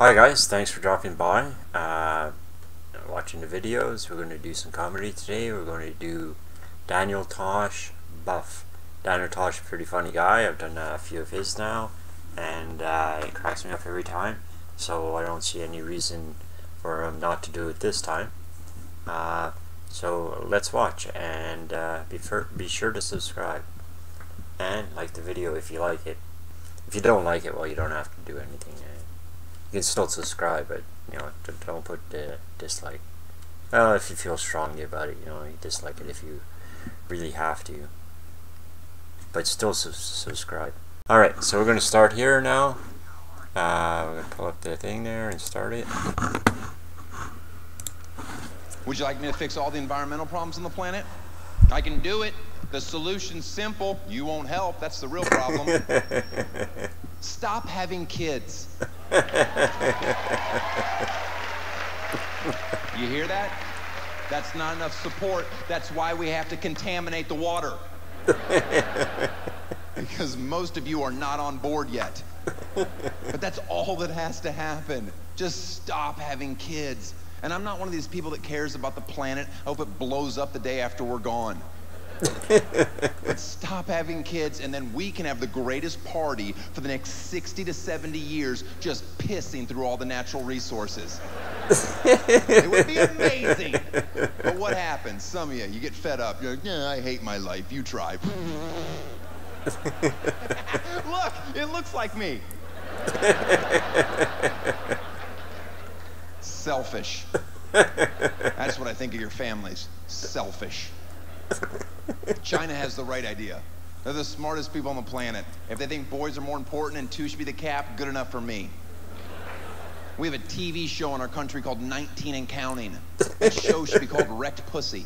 Hi guys, thanks for dropping by, uh, watching the videos. We're going to do some comedy today. We're going to do Daniel Tosh Buff. Daniel Tosh, is a pretty funny guy. I've done a few of his now, and uh, it cracks me up every time. So I don't see any reason for him not to do it this time. Uh, so let's watch, and uh, be, be sure to subscribe and like the video if you like it. If you don't like it, well, you don't have to do anything. You can still subscribe, but you know, don't put uh, dislike. Well, if you feel strongly about it, you know, you dislike it if you really have to. But still su subscribe. Alright, so we're going to start here now. Uh, we're going to pull up the thing there and start it. Would you like me to fix all the environmental problems on the planet? I can do it. The solution's simple. You won't help. That's the real problem. Stop having kids. You hear that? That's not enough support. That's why we have to contaminate the water. because most of you are not on board yet. But that's all that has to happen. Just stop having kids. And I'm not one of these people that cares about the planet. I hope it blows up the day after we're gone. Stop having kids and then we can have the greatest party for the next 60 to 70 years just pissing through all the natural resources. it would be amazing. But what happens? Some of you, you get fed up. You're like, yeah, I hate my life. You try. Look, it looks like me. Selfish. That's what I think of your families. Selfish. China has the right idea. They're the smartest people on the planet. If they think boys are more important and two should be the cap, good enough for me. We have a TV show in our country called 19 and Counting. That show should be called Wrecked Pussy.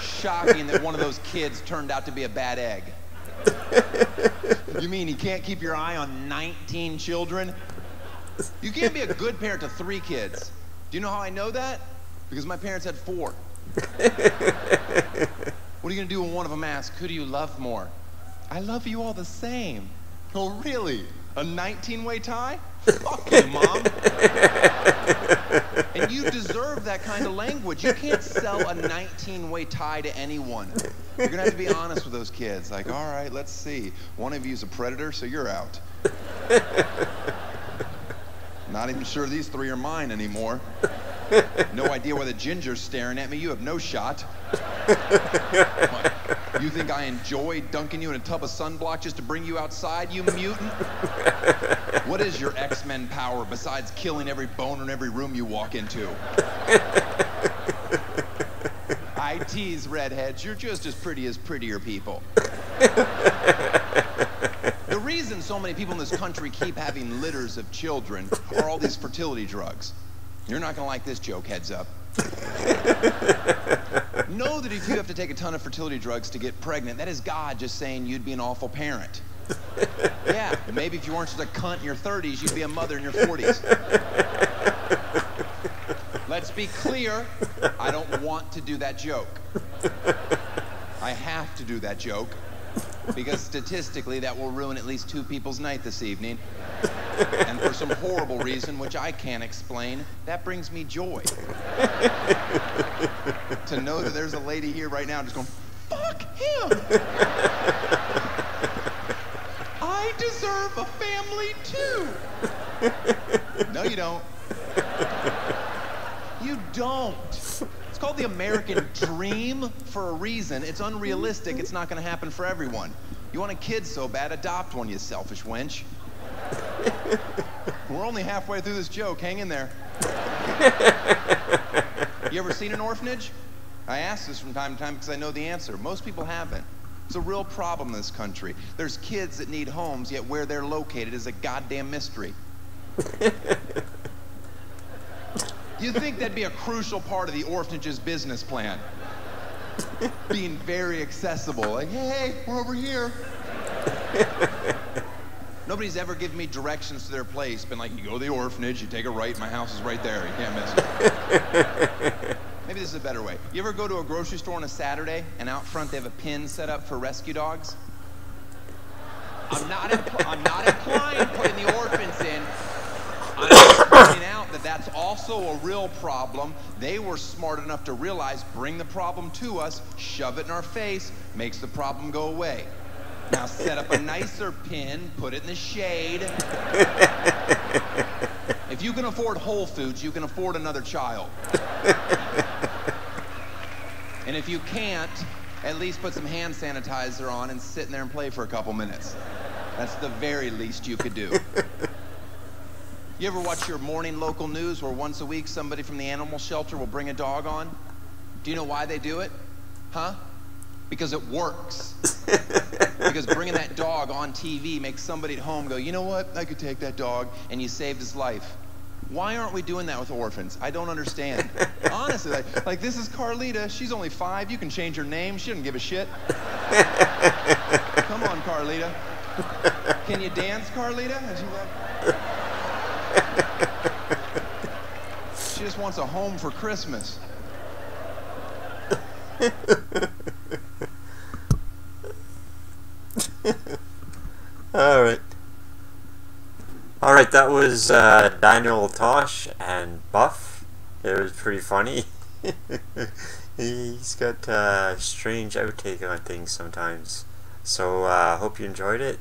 Shocking that one of those kids turned out to be a bad egg. You mean you can't keep your eye on 19 children? You can't be a good parent to three kids. Do you know how I know that? Because my parents had four. what are you going to do when one of them asks, who do you love more? I love you all the same. Oh, really? A 19-way tie? Fuck you, Mom. and you deserve that kind of language. You can't sell a 19-way tie to anyone. You're going to have to be honest with those kids. Like, all right, let's see. One of you's a predator, so you're out. Not even sure these three are mine anymore. No idea why the ginger's staring at me. You have no shot. you think I enjoy dunking you in a tub of sunblock just to bring you outside, you mutant? What is your X-Men power besides killing every bone in every room you walk into? I tease redheads. You're just as pretty as prettier people. the reason so many people in this country keep having litters of children are all these fertility drugs. You're not going to like this joke, heads up. know that if you have to take a ton of fertility drugs to get pregnant, that is God just saying you'd be an awful parent. yeah, maybe if you weren't such a cunt in your 30s, you'd be a mother in your 40s. Let's be clear, I don't want to do that joke. I have to do that joke because statistically that will ruin at least two people's night this evening. And for some horrible reason, which I can't explain, that brings me joy. to know that there's a lady here right now just going, fuck him. I deserve a family too. no, you don't. You don't. It's called the American dream for a reason. It's unrealistic. It's not going to happen for everyone. You want a kid so bad, adopt one, you selfish wench. We're only halfway through this joke. Hang in there. you ever seen an orphanage? I ask this from time to time because I know the answer. Most people haven't. It's a real problem in this country. There's kids that need homes, yet where they're located is a goddamn mystery. you think that'd be a crucial part of the orphanage's business plan? Being very accessible. Like, hey, hey we're over here. Nobody's ever given me directions to their place. Been like, you go to the orphanage, you take a right, my house is right there. You can't miss it. Maybe this is a better way. You ever go to a grocery store on a Saturday and out front they have a pin set up for rescue dogs? I'm not. Impl- I'm not implying putting the orphans in. I'm just pointing out that that's also a real problem. They were smart enough to realize bring the problem to us, shove it in our face, makes the problem go away. Now set up a nicer pin, put it in the shade. If you can afford Whole Foods, you can afford another child. and if you can't, at least put some hand sanitizer on and sit in there and play for a couple minutes. That's the very least you could do. You ever watch your morning local news where once a week somebody from the animal shelter will bring a dog on? Do you know why they do it? Huh? Because it works. Because bringing that dog on TV makes somebody at home go, you know what? I could take that dog, and you saved his life. Why aren't we doing that with orphans? I don't understand. Honestly, like, like this is Carlita. She's only five. You can change her name. She doesn't give a shit. Come on, Carlita. Can you dance, Carlita? And she's like, she just wants a home for Christmas. All right. All right, that was uh, Daniel Tosh and Buff. It was pretty funny. He's got a uh, strange outtake on things sometimes. So I uh, hope you enjoyed it.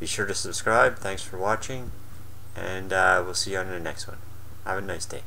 Be sure to subscribe. Thanks for watching. And uh, we'll see you on the next one. Have a nice day.